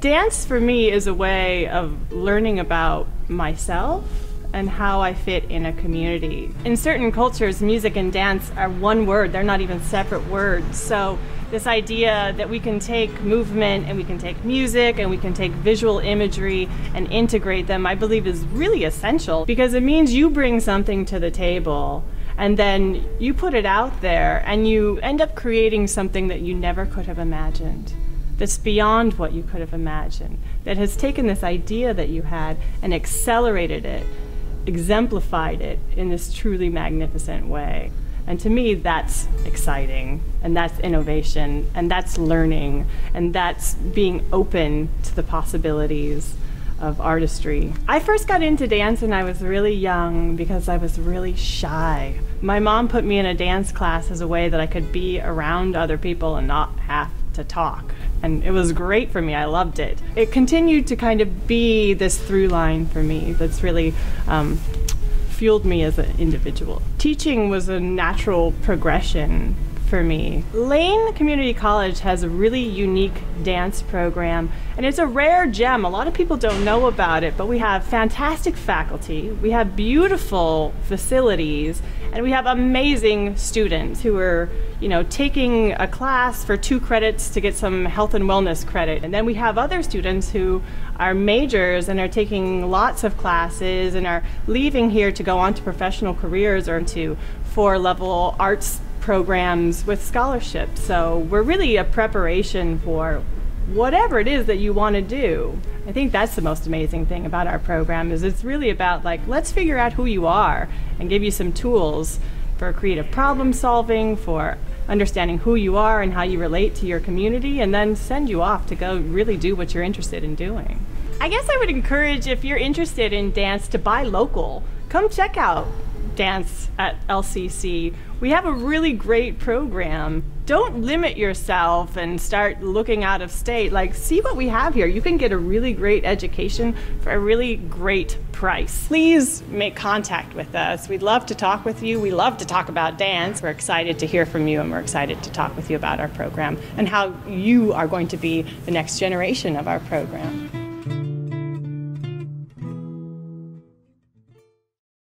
dance for me is a way of learning about myself and how I fit in a community. In certain cultures, music and dance are one word, they're not even separate words. So, this idea that we can take movement and we can take music and we can take visual imagery and integrate them, I believe is really essential because it means you bring something to the table and then you put it out there and you end up creating something that you never could have imagined that's beyond what you could have imagined, that has taken this idea that you had and accelerated it, exemplified it in this truly magnificent way. And to me, that's exciting, and that's innovation, and that's learning, and that's being open to the possibilities of artistry. I first got into dance when I was really young because I was really shy. My mom put me in a dance class as a way that I could be around other people and not have to talk. And it was great for me. I loved it. It continued to kind of be this through line for me that's really um, fueled me as an individual. Teaching was a natural progression for me. Lane Community College has a really unique dance program, and it's a rare gem. A lot of people don't know about it, but we have fantastic faculty, we have beautiful facilities, and we have amazing students who are, you know, taking a class for two credits to get some health and wellness credit. And then we have other students who are majors and are taking lots of classes and are leaving here to go on to professional careers or to four level arts programs with scholarships. So we're really a preparation for whatever it is that you want to do. I think that's the most amazing thing about our program is it's really about like let's figure out who you are and give you some tools for creative problem solving, for understanding who you are and how you relate to your community and then send you off to go really do what you're interested in doing. I guess I would encourage if you're interested in dance to buy local. Come check out dance at LCC. We have a really great program. Don't limit yourself and start looking out of state. Like, see what we have here. You can get a really great education for a really great price. Please make contact with us. We'd love to talk with you. We love to talk about dance. We're excited to hear from you and we're excited to talk with you about our program and how you are going to be the next generation of our program.